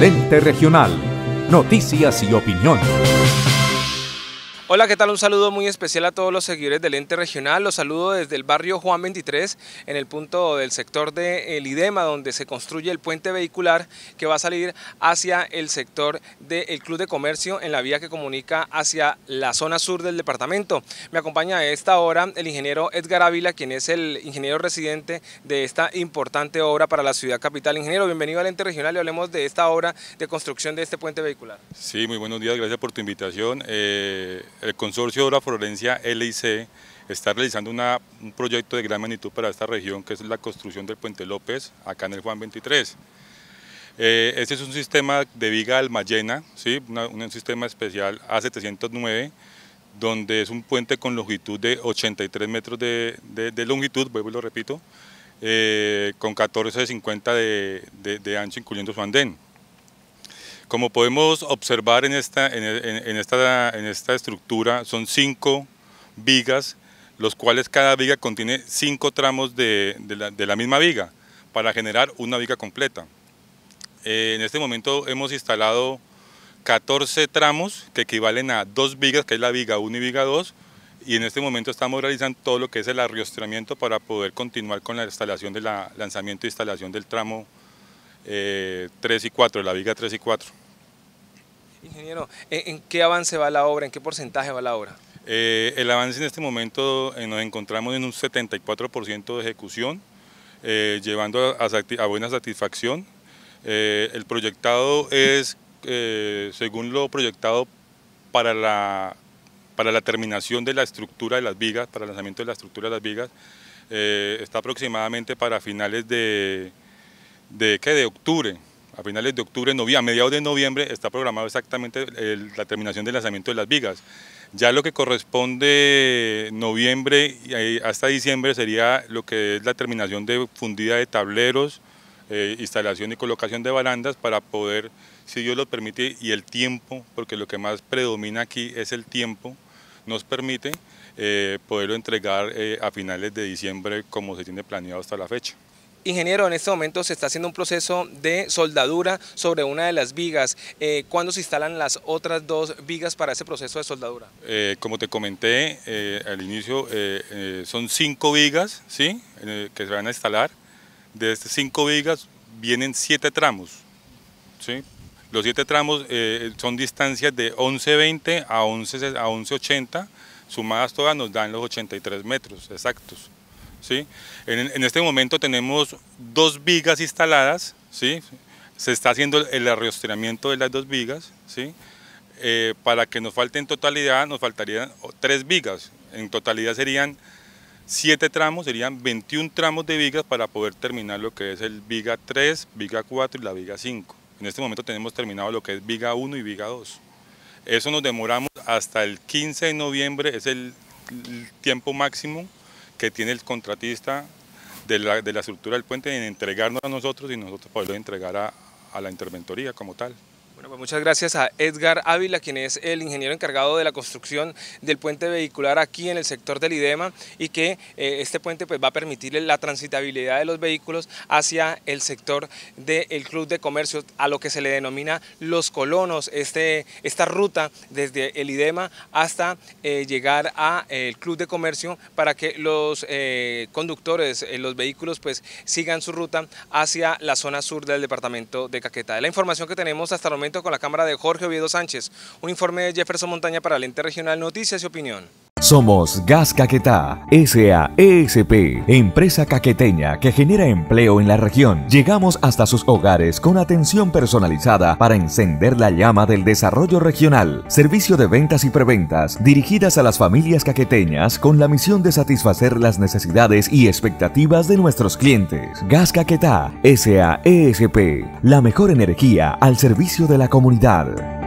Lente Regional. Noticias y opinión. Hola, ¿qué tal? Un saludo muy especial a todos los seguidores del ente regional. Los saludo desde el barrio Juan 23, en el punto del sector de El IDEMA, donde se construye el puente vehicular que va a salir hacia el sector del Club de Comercio en la vía que comunica hacia la zona sur del departamento. Me acompaña a esta hora el ingeniero Edgar Ávila, quien es el ingeniero residente de esta importante obra para la ciudad capital. Ingeniero, bienvenido al ente regional y hablemos de esta obra de construcción de este puente vehicular. Sí, muy buenos días, gracias por tu invitación. Eh, el Consorcio de Obra Florencia LIC está realizando un proyecto de gran magnitud para esta región, que es la construcción del Puente López, acá en el Juan 23. Eh, este es un sistema de viga almayena, ¿sí? un sistema especial A709, donde es un puente con longitud de 83 metros de, longitud, vuelvo y lo repito, eh, con 14,50 de, de ancho, incluyendo su andén. Como podemos observar en esta, en, esta, en esta estructura, son cinco vigas, los cuales cada viga contiene cinco tramos de, la, misma viga, para generar una viga completa. Eh, en este momento hemos instalado 14 tramos que equivalen a dos vigas, que es la viga 1 y viga 2, y en este momento estamos realizando todo lo que es el arriostramiento para poder continuar con la instalación de la lanzamiento e instalación del tramo 3 eh, y 4, la viga 3 y 4. Ingeniero, ¿en qué avance va la obra? ¿En qué porcentaje va la obra? Eh, el avance en este momento eh, nos encontramos en un 74% de ejecución, llevando a, buena satisfacción. el proyectado es, según lo proyectado para la, para la terminación de la estructura de las vigas, para el lanzamiento de la estructura de las vigas, está aproximadamente para finales de de, ¿qué? de octubre, a finales de octubre, a mediados de noviembre está programado exactamente la terminación del lanzamiento de las vigas. Ya lo que corresponde noviembre y hasta diciembre sería lo que es la terminación de fundida de tableros, eh, instalación y colocación de barandas para poder, si Dios lo permite, y el tiempo, porque lo que más predomina aquí es el tiempo, nos permite eh, poderlo entregar eh, a finales de diciembre como se tiene planeado hasta la fecha. Ingeniero, en este momento se está haciendo un proceso de soldadura sobre una de las vigas. Eh, ¿Cuándo se instalan las otras dos vigas para ese proceso de soldadura? Eh, como te comenté eh, al inicio, son cinco vigas ¿sí? que se van a instalar. De estas cinco vigas vienen siete tramos. ¿sí? Los siete tramos son distancias de 11.20 a 11.80, a 11, sumadas todas nos dan los 83 metros exactos. ¿Sí? En, este momento tenemos dos vigas instaladas, ¿sí? se está haciendo el arriostramiento de las dos vigas, ¿sí? Eh, para que nos falte en totalidad, nos faltarían tres vigas, en totalidad serían siete tramos, serían 21 tramos de vigas para poder terminar lo que es el viga 3, viga 4 y la viga 5. En este momento tenemos terminado lo que es viga 1 y viga 2. Eso nos demoramos hasta el 15 de noviembre, es el tiempo máximo que tiene el contratista de la, de la estructura del puente en entregarnos a nosotros y nosotros poderlo entregar a, a la interventoría como tal. Bueno, pues muchas gracias a Edgar Ávila, quien es el ingeniero encargado de la construcción del puente vehicular aquí en el sector del IDEMA y que eh, este puente pues, va a permitir la transitabilidad de los vehículos hacia el sector del Club de Comercio, a lo que se le denomina los colonos, este, esta ruta desde el IDEMA hasta eh, llegar al eh, Club de Comercio para que los conductores, los vehículos pues sigan su ruta hacia la zona sur del departamento de Caquetá. La información que tenemos hasta el con la cámara de Jorge Oviedo Sánchez. Un informe de Jefferson Montaña para el Ente Regional Noticias y Opinión. Somos Gas Caquetá, SAESP, empresa caqueteña que genera empleo en la región. Llegamos hasta sus hogares con atención personalizada para encender la llama del desarrollo regional. Servicio de ventas y preventas dirigidas a las familias caqueteñas con la misión de satisfacer las necesidades y expectativas de nuestros clientes. Gas Caquetá, SAESP, la mejor energía al servicio de la comunidad.